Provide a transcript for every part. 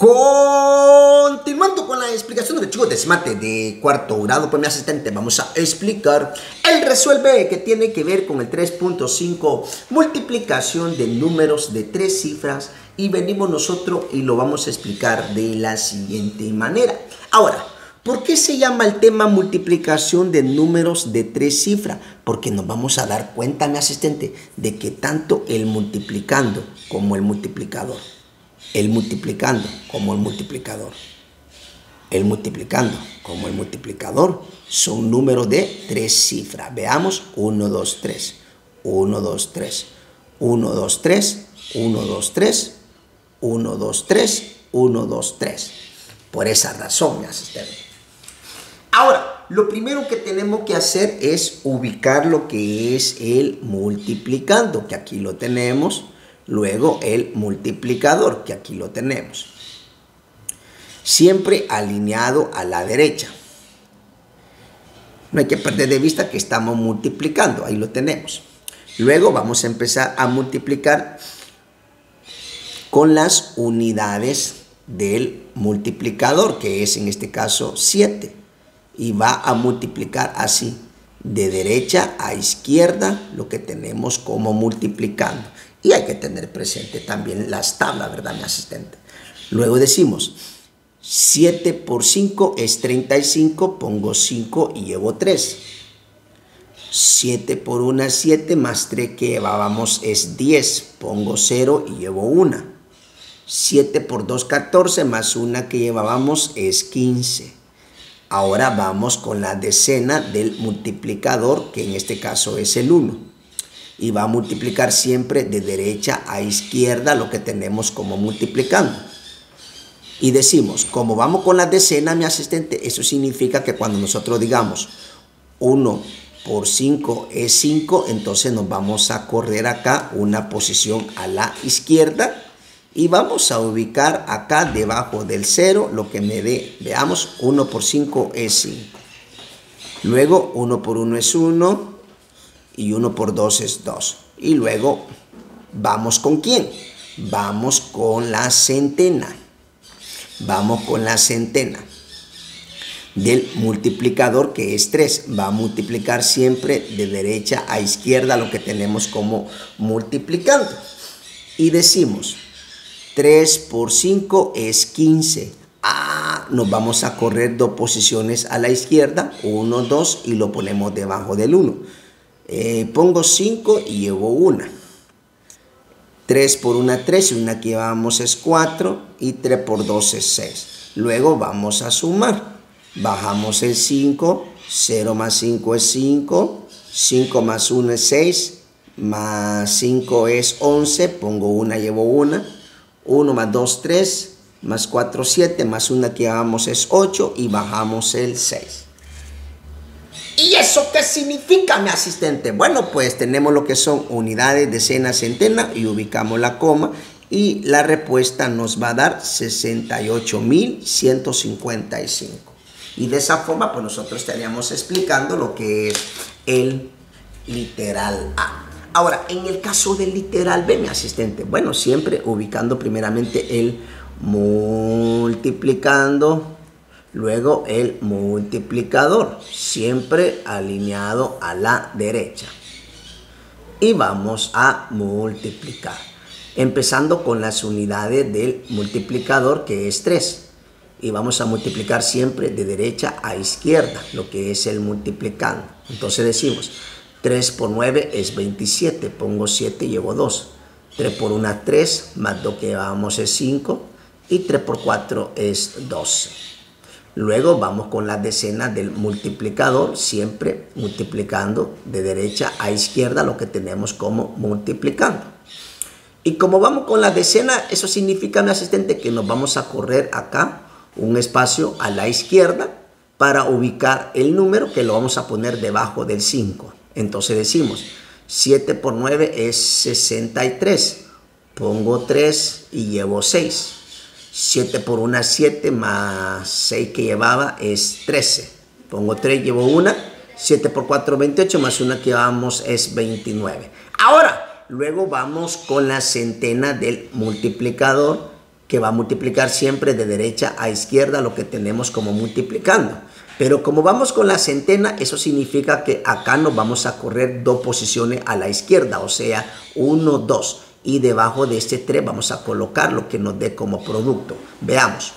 Continuando con la explicación de chicos de SMATE de cuarto grado, pues mi asistente vamos a explicar el resuelve que tiene que ver con el 3.5 multiplicación de números de tres cifras y venimos nosotros y lo vamos a explicar de la siguiente manera. Ahora, ¿por qué se llama el tema multiplicación de números de tres cifras? Porque nos vamos a dar cuenta, mi asistente, de que tanto el multiplicando como el multiplicador el multiplicando como el multiplicador. El multiplicando como el multiplicador son números de tres cifras. Veamos 1, 2, 3. 1, 2, 3. 1, 2, 3. 1, 2, 3. 1, 2, 3. 1, 2, 3. Por esa razón, mi asistente. Ahora, lo primero que tenemos que hacer es ubicar lo que es el multiplicando, que aquí lo tenemos Luego el multiplicador, que aquí lo tenemos. Siempre alineado a la derecha. No hay que perder de vista que estamos multiplicando, ahí lo tenemos. Luego vamos a empezar a multiplicar con las unidades del multiplicador, que es en este caso 7. Y va a multiplicar así, de derecha a izquierda, lo que tenemos como multiplicando. Y hay que tener presente también las tablas, ¿verdad, mi asistente? Luego decimos, 7 por 5 es 35, pongo 5 y llevo 3. 7 por 1 es 7, más 3 que llevábamos es 10, pongo 0 y llevo 1. 7 por 2, 14, más 1 que llevábamos es 15. Ahora vamos con la decena del multiplicador, que en este caso es el 1 y va a multiplicar siempre de derecha a izquierda lo que tenemos como multiplicando. Y decimos, como vamos con la decena, mi asistente, eso significa que cuando nosotros digamos 1 por 5 es 5, entonces nos vamos a correr acá una posición a la izquierda y vamos a ubicar acá debajo del 0 lo que me dé, veamos, 1 por 5 es 5. Luego 1 por 1 es 1, y 1 por 2 es 2. Y luego, ¿vamos con quién? Vamos con la centena. Vamos con la centena del multiplicador que es 3. Va a multiplicar siempre de derecha a izquierda lo que tenemos como multiplicando. Y decimos, 3 por 5 es 15. Ah, nos vamos a correr dos posiciones a la izquierda, 1, 2 y lo ponemos debajo del 1. Eh, pongo 5 y llevo una. 3 por 1, 3, y una que llevamos es 4 y 3 por 2 es 6. Luego vamos a sumar. Bajamos el 5, 0 más 5 es 5, 5 más 1 es 6, más 5 es 11, pongo 1, llevo 1, 1 más 2, 3, más 4, 7, más 1 que llevamos es 8 y bajamos el 6. ¿Y eso qué significa, mi asistente? Bueno, pues tenemos lo que son unidades, decenas, centenas y ubicamos la coma y la respuesta nos va a dar 68.155. Y de esa forma, pues nosotros estaríamos explicando lo que es el literal A. Ahora, en el caso del literal B, mi asistente, bueno, siempre ubicando primeramente el multiplicando Luego el multiplicador, siempre alineado a la derecha. Y vamos a multiplicar. Empezando con las unidades del multiplicador que es 3. Y vamos a multiplicar siempre de derecha a izquierda, lo que es el multiplicando. Entonces decimos, 3 por 9 es 27, pongo 7 y llevo 2. 3 por 1 3, más 2 que llevamos es 5 y 3 por 4 es 12. Luego vamos con la decena del multiplicador, siempre multiplicando de derecha a izquierda lo que tenemos como multiplicando. Y como vamos con la decena, eso significa, mi asistente, que nos vamos a correr acá un espacio a la izquierda para ubicar el número que lo vamos a poner debajo del 5. Entonces decimos, 7 por 9 es 63. Pongo 3 y llevo 6. 7 por 1 7 más 6 que llevaba es 13. Pongo 3, llevo 1. 7 por 4, 28 más 1 que llevamos es 29. Ahora, luego vamos con la centena del multiplicador que va a multiplicar siempre de derecha a izquierda lo que tenemos como multiplicando. Pero como vamos con la centena, eso significa que acá nos vamos a correr dos posiciones a la izquierda, o sea, 1, 2. Y debajo de este 3 vamos a colocar lo que nos dé como producto. Veamos,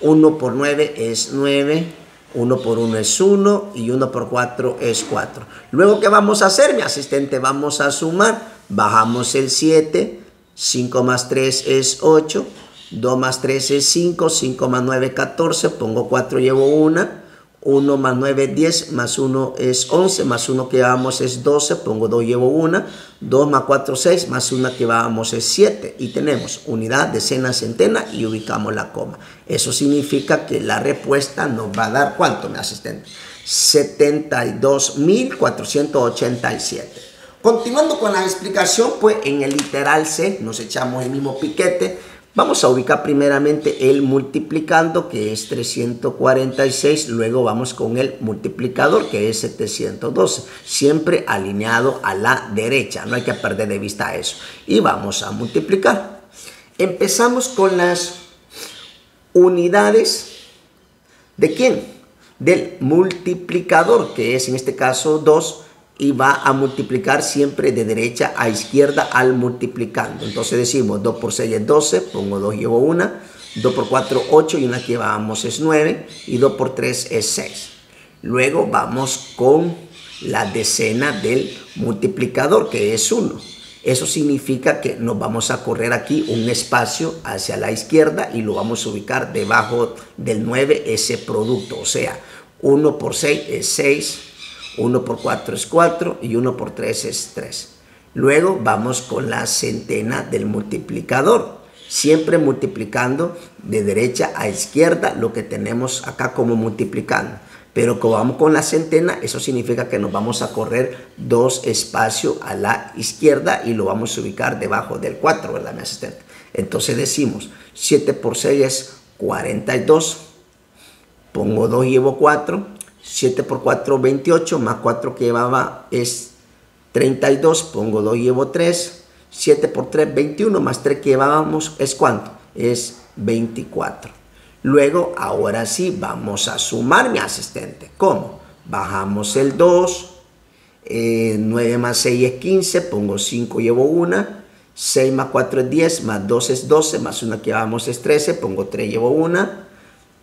1 por 9 es 9, 1 por 1 es 1 y 1 por 4 es 4. Luego, ¿qué vamos a hacer, mi asistente? Vamos a sumar, bajamos el 7, 5 más 3 es 8, 2 más 3 es 5, 5 más 9 14, pongo 4, llevo 1, 1 más 9 10, más 1 es 11, más 1 que llevamos es 12, pongo 2, llevo 1, 2 más 4 6, más 1 que llevamos es 7 y tenemos unidad, decena, centena y ubicamos la coma. Eso significa que la respuesta nos va a dar, ¿cuánto mi asistente? 72.487. Continuando con la explicación, pues en el literal C nos echamos el mismo piquete, Vamos a ubicar primeramente el multiplicando que es 346, luego vamos con el multiplicador que es 712, siempre alineado a la derecha, no hay que perder de vista eso. Y vamos a multiplicar. Empezamos con las unidades de quién? Del multiplicador que es en este caso 2 y va a multiplicar siempre de derecha a izquierda al multiplicando. Entonces decimos 2 por 6 es 12, pongo 2, llevo 1, 2 por 4 8 y una que vamos es 9 y 2 por 3 es 6. Luego vamos con la decena del multiplicador que es 1. Eso significa que nos vamos a correr aquí un espacio hacia la izquierda y lo vamos a ubicar debajo del 9 ese producto. O sea, 1 por 6 es 6, 1 por 4 es 4 y 1 por 3 es 3. Luego vamos con la centena del multiplicador, siempre multiplicando de derecha a izquierda lo que tenemos acá como multiplicando. Pero como vamos con la centena, eso significa que nos vamos a correr dos espacios a la izquierda y lo vamos a ubicar debajo del 4, ¿verdad, mi asistente? Entonces decimos, 7 por 6 es 42, pongo 2 y llevo 4, 7 por 4, 28, más 4 que llevaba es 32, pongo 2, llevo 3, 7 por 3, 21, más 3 que llevábamos es cuánto? Es 24. Luego, ahora sí, vamos a sumar mi asistente. ¿Cómo? Bajamos el 2, eh, 9 más 6 es 15, pongo 5, llevo 1, 6 más 4 es 10, más 2 es 12, más 1 que llevamos es 13, pongo 3, llevo 1,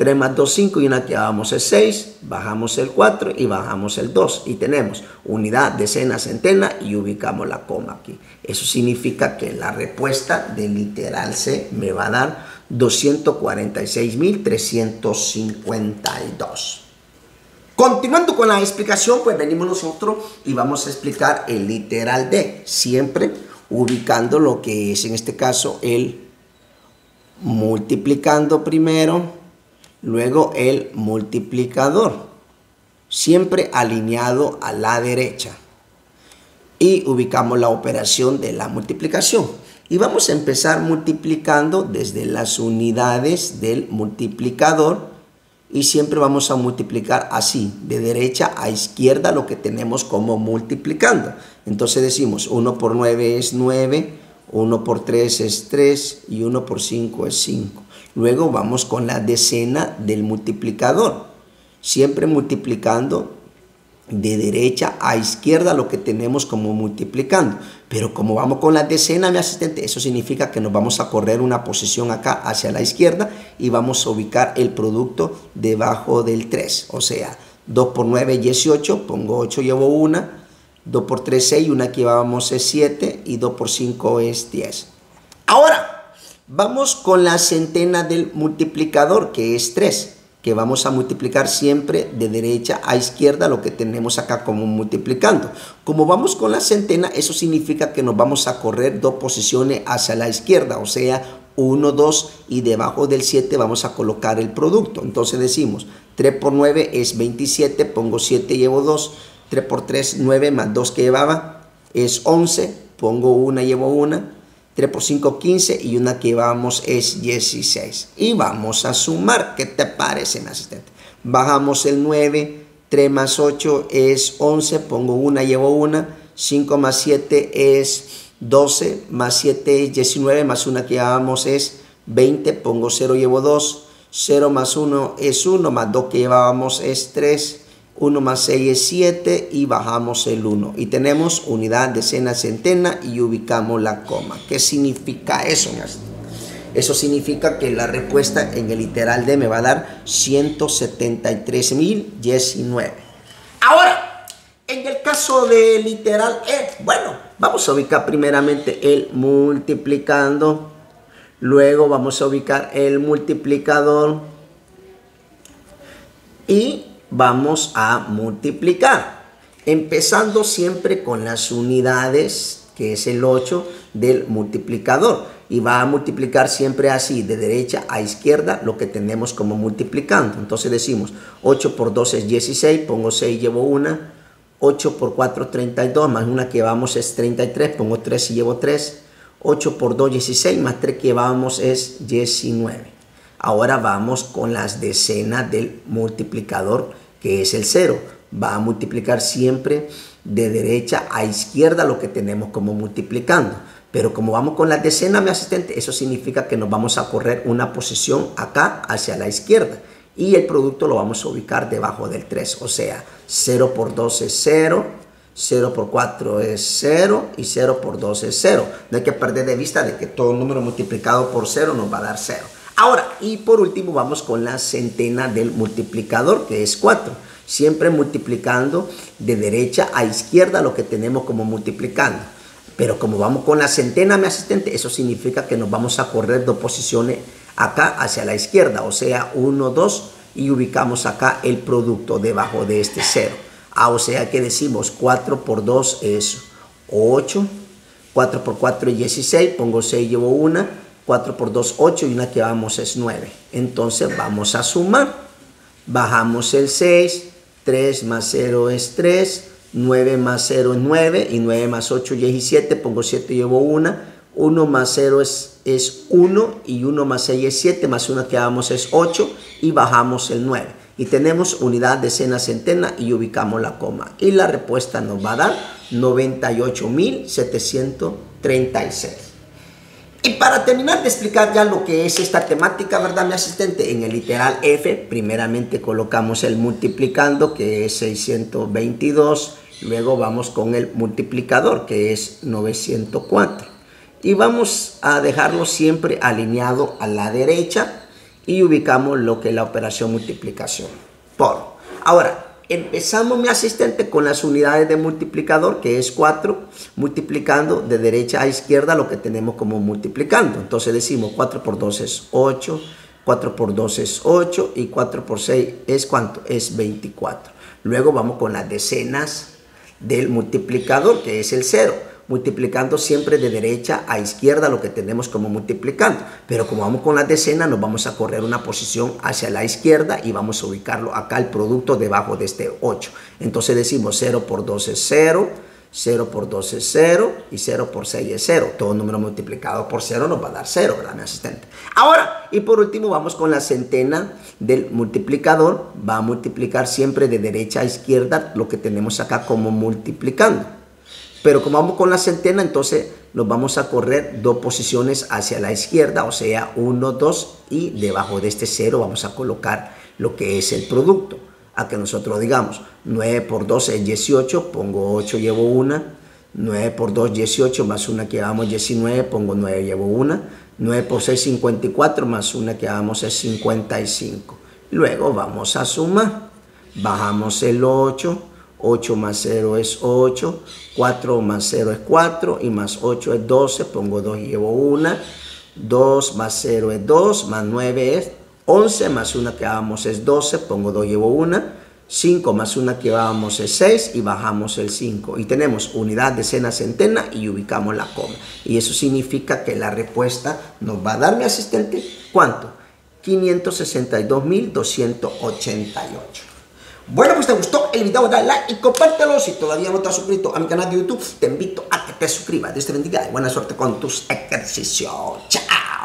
3 más 2, 5 y una que bajamos es 6, bajamos el 4 y bajamos el 2 y tenemos unidad, decena, centena y ubicamos la coma aquí. Eso significa que la respuesta del literal C me va a dar 246.352. Continuando con la explicación, pues venimos nosotros y vamos a explicar el literal D, siempre ubicando lo que es en este caso el multiplicando primero Luego el multiplicador, siempre alineado a la derecha. Y ubicamos la operación de la multiplicación. Y vamos a empezar multiplicando desde las unidades del multiplicador. Y siempre vamos a multiplicar así, de derecha a izquierda, lo que tenemos como multiplicando. Entonces decimos 1 por 9 es 9, 1 por 3 es 3 y 1 por 5 es 5. Luego vamos con la decena del multiplicador, siempre multiplicando de derecha a izquierda lo que tenemos como multiplicando. Pero como vamos con la decena, mi asistente, eso significa que nos vamos a correr una posición acá hacia la izquierda y vamos a ubicar el producto debajo del 3. O sea, 2 por 9 es 18, pongo 8, llevo 1, 2 por 3 6, una que vamos es 7 y 2 por 5 es 10. Ahora, Vamos con la centena del multiplicador, que es 3, que vamos a multiplicar siempre de derecha a izquierda lo que tenemos acá como multiplicando. Como vamos con la centena, eso significa que nos vamos a correr dos posiciones hacia la izquierda, o sea, 1, 2 y debajo del 7 vamos a colocar el producto. Entonces decimos, 3 por 9 es 27, pongo 7, llevo 2, 3 por 3, 9 más 2 que llevaba es 11, pongo 1, llevo 1, 3 por 5, 15 y una que vamos es 16. Y vamos a sumar. ¿Qué te parece, mi asistente? Bajamos el 9, 3 más 8 es 11, pongo una, llevo una. 5 más 7 es 12, más 7 es 19, más una que vamos es 20, pongo 0, llevo 2, 0 más 1 es 1, más 2 que llevábamos es 3, 1 más 6 es 7 y bajamos el 1. Y tenemos unidad, decena, centena y ubicamos la coma. ¿Qué significa eso? Eso significa que la respuesta en el literal D me va a dar 173.019. Ahora, en el caso del literal E, bueno, vamos a ubicar primeramente el multiplicando. Luego vamos a ubicar el multiplicador. Y vamos a multiplicar. Empezando siempre con las unidades, que es el 8 del multiplicador y va a multiplicar siempre así, de derecha a izquierda, lo que tenemos como multiplicando. Entonces decimos, 8 por 2 es 16, pongo 6, llevo 1, 8 por 4, 32, más una que llevamos es 33, pongo 3 y llevo 3, 8 por 2, 16, más 3 que llevamos es 19. Ahora vamos con las decenas del multiplicador, que es el 0. Va a multiplicar siempre de derecha a izquierda lo que tenemos como multiplicando. Pero como vamos con la decena, mi asistente, eso significa que nos vamos a correr una posición acá hacia la izquierda. Y el producto lo vamos a ubicar debajo del 3. O sea, 0 por 2 es 0, 0 por 4 es 0 y 0 por 2 es 0. No hay que perder de vista de que todo número multiplicado por 0 nos va a dar 0. Ahora, y por último vamos con la centena del multiplicador, que es 4. Siempre multiplicando de derecha a izquierda lo que tenemos como multiplicando. Pero como vamos con la centena, mi asistente, eso significa que nos vamos a correr dos posiciones acá hacia la izquierda, o sea, 1, 2, y ubicamos acá el producto debajo de este 0. Ah, o sea que decimos 4 por 2 es 8, 4 por 4 es 16, pongo 6, llevo 1, 4 por 2, 8 y una que vamos es 9. Entonces vamos a sumar, bajamos el 6, 3 más 0 es 3, 9 más 0 es 9 y 9 más 8 y 17, pongo 7 y llevo 1, 1 más 0 es, es 1 y 1 más 6 es 7, más 1 que damos es 8 y bajamos el 9. Y tenemos unidad, decena, centena y ubicamos la coma. Y la respuesta nos va a dar 98.736. Y para terminar de explicar ya lo que es esta temática, ¿verdad, mi asistente? En el literal F, primeramente colocamos el multiplicando, que es 622. Luego vamos con el multiplicador, que es 904. Y vamos a dejarlo siempre alineado a la derecha y ubicamos lo que es la operación multiplicación por. Ahora, Empezamos mi asistente con las unidades de multiplicador, que es 4, multiplicando de derecha a izquierda lo que tenemos como multiplicando. Entonces decimos 4 por 2 es 8, 4 por 2 es 8 y 4 por 6 es cuánto? Es 24. Luego vamos con las decenas del multiplicador, que es el 0 multiplicando siempre de derecha a izquierda lo que tenemos como multiplicando. Pero como vamos con la decena, nos vamos a correr una posición hacia la izquierda y vamos a ubicarlo acá el producto debajo de este 8. Entonces decimos 0 por 2 es 0, 0 por 2 es 0 y 0 por 6 es 0. Todo número multiplicado por 0 nos va a dar 0, ¿verdad, mi asistente? Ahora, y por último, vamos con la centena del multiplicador. Va a multiplicar siempre de derecha a izquierda lo que tenemos acá como multiplicando. Pero como vamos con la centena, entonces nos vamos a correr dos posiciones hacia la izquierda, o sea, 1, 2 y debajo de este 0 vamos a colocar lo que es el producto. A que nosotros digamos 9 por 2 es 18, pongo 8, llevo 1. 9 por 2, 18, más 1 que llevamos 19, pongo 9, llevo 1. 9 por 6, 54, más 1 que llevamos es 55. Luego vamos a sumar. Bajamos el 8 8 más 0 es 8, 4 más 0 es 4 y más 8 es 12, pongo 2 y llevo 1, 2 más 0 es 2, más 9 es 11, más 1 que vamos es 12, pongo 2 y llevo 1, 5 más 1 que vamos es 6 y bajamos el 5. Y tenemos unidad, decena, centena y ubicamos la coma. Y eso significa que la respuesta nos va a dar mi asistente, ¿cuánto? 562.288. Bueno, pues te gustó el video, dale like y compártelo. Si todavía no te has suscrito a mi canal de YouTube, te invito a que te suscribas. Dios te bendiga y buena suerte con tus ejercicios. Chao.